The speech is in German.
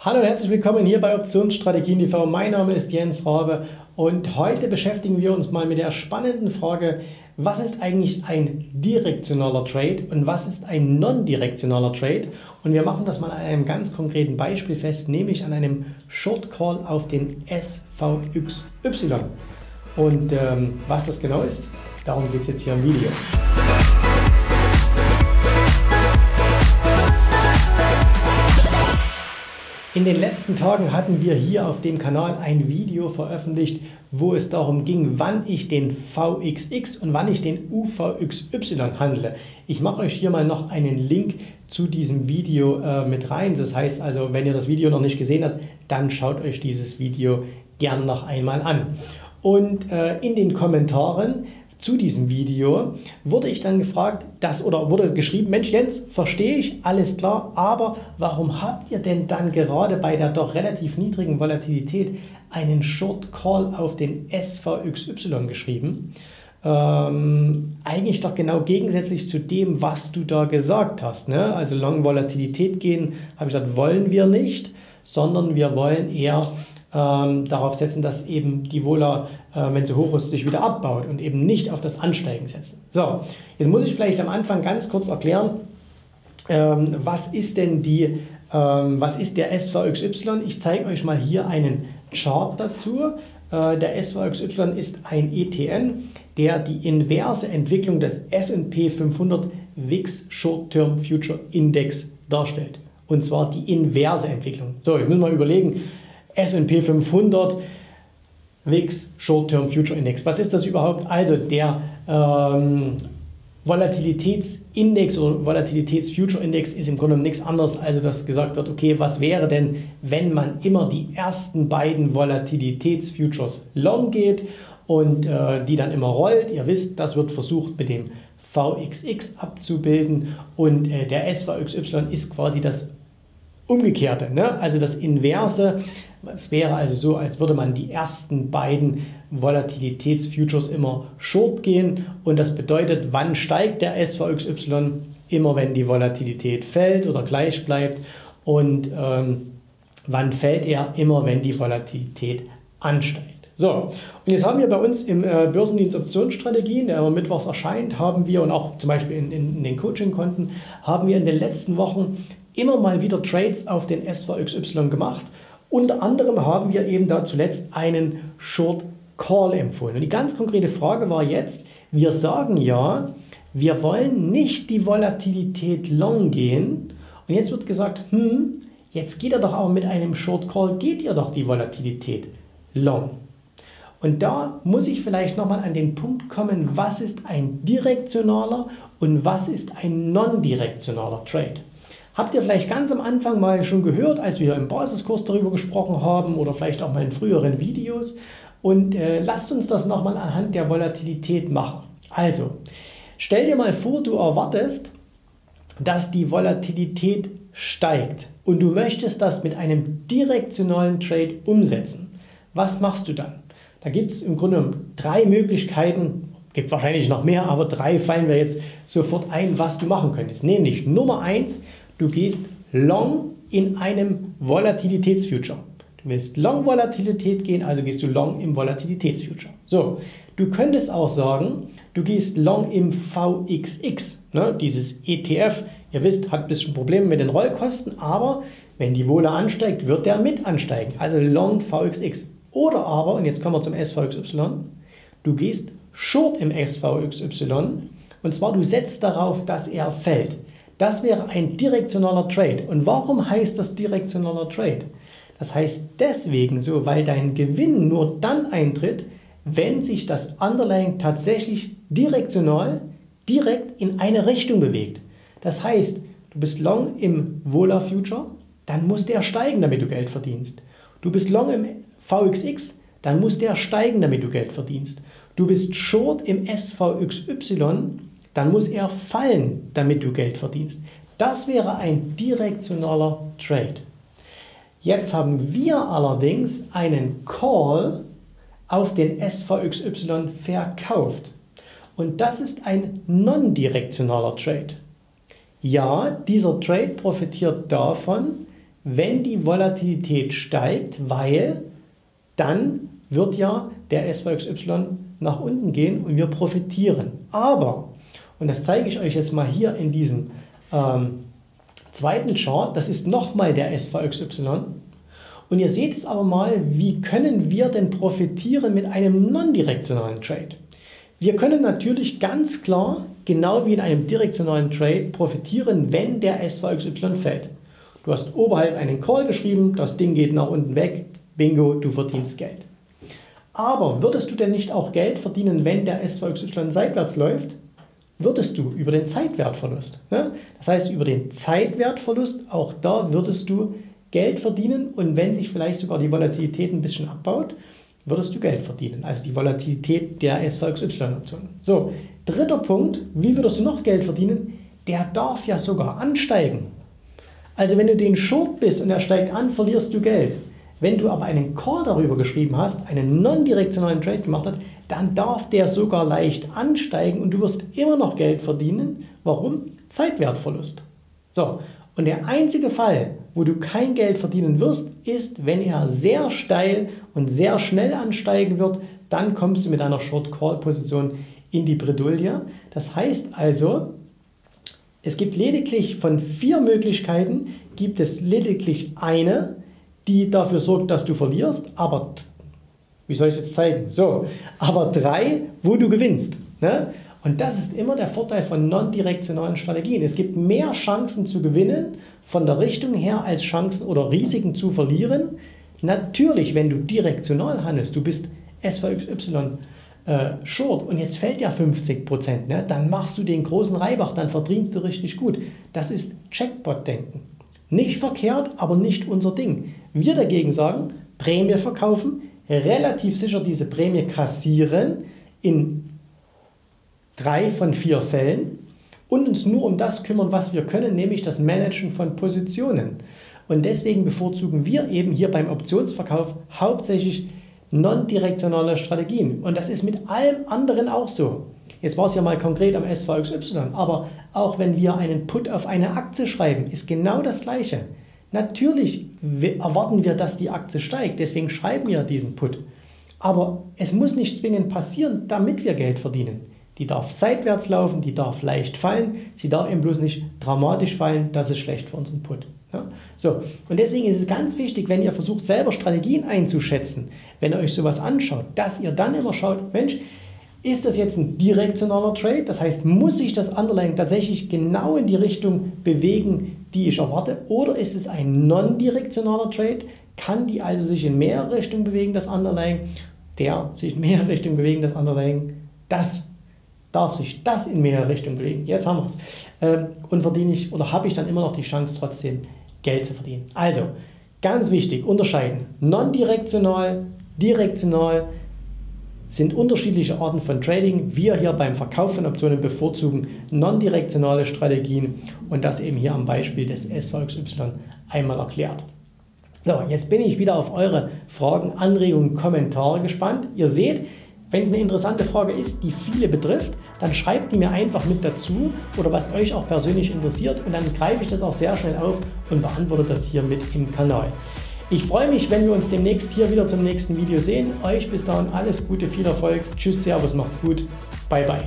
Hallo und herzlich willkommen hier bei Optionsstrategien TV. Mein Name ist Jens Rabe und heute beschäftigen wir uns mal mit der spannenden Frage, was ist eigentlich ein direktionaler Trade und was ist ein non-direktionaler Trade? Und wir machen das mal an einem ganz konkreten Beispiel fest, nämlich an einem Short Call auf den SVXY. Und ähm, was das genau ist, darum geht es jetzt hier im Video. In den letzten Tagen hatten wir hier auf dem Kanal ein Video veröffentlicht, wo es darum ging, wann ich den VXX und wann ich den UVXY handle. Ich mache euch hier mal noch einen Link zu diesem Video äh, mit rein. Das heißt also, wenn ihr das Video noch nicht gesehen habt, dann schaut euch dieses Video gern noch einmal an. Und äh, in den Kommentaren zu diesem Video wurde ich dann gefragt, dass, oder wurde geschrieben, Mensch Jens, verstehe ich, alles klar, aber warum habt ihr denn dann gerade bei der doch relativ niedrigen Volatilität einen Short Call auf den SVXY geschrieben? Ähm, eigentlich doch genau gegensätzlich zu dem, was du da gesagt hast. Ne? Also Long Volatilität gehen, habe ich gesagt, wollen wir nicht, sondern wir wollen eher ähm, darauf setzen, dass eben die Vola, äh, wenn sie hoch ist, sich wieder abbaut und eben nicht auf das Ansteigen setzen. So, jetzt muss ich vielleicht am Anfang ganz kurz erklären, ähm, was ist denn die, ähm, was ist der SVXY? Ich zeige euch mal hier einen Chart dazu. Äh, der SVXY ist ein ETN, der die inverse Entwicklung des S&P 500 WIX Short-Term Future Index darstellt. Und zwar die inverse Entwicklung. So, jetzt müssen wir überlegen, S&P 500 WIX Short Term Future Index. Was ist das überhaupt? Also der ähm, Volatilitätsindex oder Volatilitätsfuture Index ist im Grunde nichts anderes, als dass gesagt wird, okay, was wäre denn, wenn man immer die ersten beiden Volatilitätsfutures long geht und äh, die dann immer rollt. Ihr wisst, das wird versucht mit dem VXX abzubilden und äh, der SVXY ist quasi das Umgekehrte, ne? also das Inverse. Es wäre also so, als würde man die ersten beiden Volatilitätsfutures immer short gehen und das bedeutet, wann steigt der SVXY? Immer wenn die Volatilität fällt oder gleich bleibt und ähm, wann fällt er? Immer wenn die Volatilität ansteigt. So, und jetzt haben wir bei uns im äh, Börsendienst Optionsstrategien, der immer mittwochs erscheint, haben wir und auch zum Beispiel in, in, in den Coaching-Konten, haben wir in den letzten Wochen immer mal wieder Trades auf den SVXY gemacht. Unter anderem haben wir eben da zuletzt einen Short Call empfohlen. Und die ganz konkrete Frage war jetzt, wir sagen ja, wir wollen nicht die Volatilität long gehen. Und jetzt wird gesagt, hm, jetzt geht er doch auch mit einem Short Call, geht ihr doch die Volatilität long. Und da muss ich vielleicht nochmal an den Punkt kommen, was ist ein direktionaler und was ist ein non-direktionaler Trade. Habt ihr vielleicht ganz am Anfang mal schon gehört, als wir im Basiskurs darüber gesprochen haben oder vielleicht auch mal in früheren Videos. Und äh, lasst uns das nochmal anhand der Volatilität machen. Also, stell dir mal vor, du erwartest, dass die Volatilität steigt und du möchtest das mit einem direktionalen Trade umsetzen. Was machst du dann? Da gibt es im Grunde drei Möglichkeiten, gibt wahrscheinlich noch mehr, aber drei fallen wir jetzt sofort ein, was du machen könntest. Nämlich Nummer eins, Du gehst long in einem Volatilitätsfuture. Du willst long Volatilität gehen, also gehst du long im Volatilitätsfuture. So, du könntest auch sagen, du gehst long im VXX, ne, dieses ETF. Ihr wisst, hat ein bisschen Probleme mit den Rollkosten, aber wenn die Wohle ansteigt, wird der mit ansteigen. Also long VXX. Oder aber, und jetzt kommen wir zum SVXY, du gehst short im SVXY und zwar du setzt darauf, dass er fällt. Das wäre ein direktionaler Trade. Und warum heißt das direktionaler Trade? Das heißt deswegen so, weil dein Gewinn nur dann eintritt, wenn sich das Underlying tatsächlich direktional, direkt in eine Richtung bewegt. Das heißt, du bist long im Vola Future, dann muss der steigen, damit du Geld verdienst. Du bist long im VXX, dann muss der steigen, damit du Geld verdienst. Du bist short im SVXY, dann muss er fallen, damit du Geld verdienst. Das wäre ein direktionaler Trade. Jetzt haben wir allerdings einen Call auf den SVXY verkauft. Und das ist ein non-direktionaler Trade. Ja, dieser Trade profitiert davon, wenn die Volatilität steigt, weil dann wird ja der SVXY nach unten gehen und wir profitieren. Aber, und das zeige ich euch jetzt mal hier in diesem ähm, zweiten Chart, das ist nochmal der SVXY. Und ihr seht es aber mal, wie können wir denn profitieren mit einem non-direktionalen Trade? Wir können natürlich ganz klar, genau wie in einem direktionalen Trade, profitieren, wenn der SVXY fällt. Du hast oberhalb einen Call geschrieben, das Ding geht nach unten weg, bingo, du verdienst Geld. Aber würdest du denn nicht auch Geld verdienen, wenn der SVXY seitwärts läuft? Würdest du über den Zeitwertverlust. Ne? Das heißt, über den Zeitwertverlust, auch da würdest du Geld verdienen und wenn sich vielleicht sogar die Volatilität ein bisschen abbaut, würdest du Geld verdienen. Also die Volatilität der SVXY-Option. So, dritter Punkt, wie würdest du noch Geld verdienen? Der darf ja sogar ansteigen. Also wenn du den Short bist und er steigt an, verlierst du Geld. Wenn du aber einen Call darüber geschrieben hast, einen non-direktionalen Trade gemacht hast, dann darf der sogar leicht ansteigen und du wirst immer noch Geld verdienen. Warum? Zeitwertverlust. So, und der einzige Fall, wo du kein Geld verdienen wirst, ist, wenn er sehr steil und sehr schnell ansteigen wird, dann kommst du mit einer Short-Call-Position in die Bredouille. Das heißt also, es gibt lediglich von vier Möglichkeiten, gibt es lediglich eine, die dafür sorgt, dass du verlierst, aber wie soll ich es jetzt zeigen? So, aber drei, wo du gewinnst. Ne? Und das ist immer der Vorteil von non-direktionalen Strategien. Es gibt mehr Chancen zu gewinnen von der Richtung her als Chancen oder Risiken zu verlieren. Natürlich, wenn du direktional handelst, du bist SVXY äh, short und jetzt fällt ja 50 Prozent, ne? dann machst du den großen Reibach, dann verdienst du richtig gut. Das ist Checkbot-Denken. Nicht verkehrt, aber nicht unser Ding. Wir dagegen sagen, Prämie verkaufen, relativ sicher diese Prämie kassieren in drei von vier Fällen und uns nur um das kümmern, was wir können, nämlich das Managen von Positionen. Und deswegen bevorzugen wir eben hier beim Optionsverkauf hauptsächlich non-direktionale Strategien. Und das ist mit allem anderen auch so. Jetzt war es ja mal konkret am SVXY, aber auch wenn wir einen Put auf eine Aktie schreiben, ist genau das Gleiche. Natürlich erwarten wir, dass die Aktie steigt, deswegen schreiben wir diesen Put. Aber es muss nicht zwingend passieren, damit wir Geld verdienen. Die darf seitwärts laufen, die darf leicht fallen, sie darf eben bloß nicht dramatisch fallen, das ist schlecht für unseren Put. Ja? So, und deswegen ist es ganz wichtig, wenn ihr versucht, selber Strategien einzuschätzen, wenn ihr euch sowas anschaut, dass ihr dann immer schaut, Mensch, ist das jetzt ein direktionaler Trade? Das heißt, muss sich das Underlying tatsächlich genau in die Richtung bewegen, die ich erwarte? Oder ist es ein non-direktionaler Trade? Kann die also sich in mehrere Richtungen bewegen, das Underlying? Der sich in mehrere Richtungen bewegen, das Underlying? Das darf sich das in mehrere Richtungen bewegen. Jetzt haben wir es. Ähm, und verdiene ich oder habe ich dann immer noch die Chance, trotzdem Geld zu verdienen. Also, ganz wichtig, unterscheiden. Non-direktional, direktional sind unterschiedliche Arten von Trading. Wir hier beim Verkauf von Optionen bevorzugen non-direktionale Strategien und das eben hier am Beispiel des SVXY einmal erklärt. So, jetzt bin ich wieder auf eure Fragen, Anregungen, Kommentare gespannt. Ihr seht, wenn es eine interessante Frage ist, die viele betrifft, dann schreibt die mir einfach mit dazu oder was euch auch persönlich interessiert und dann greife ich das auch sehr schnell auf und beantworte das hier mit im Kanal. Ich freue mich, wenn wir uns demnächst hier wieder zum nächsten Video sehen. Euch bis dahin alles Gute, viel Erfolg. Tschüss, Servus, macht's gut. Bye, bye.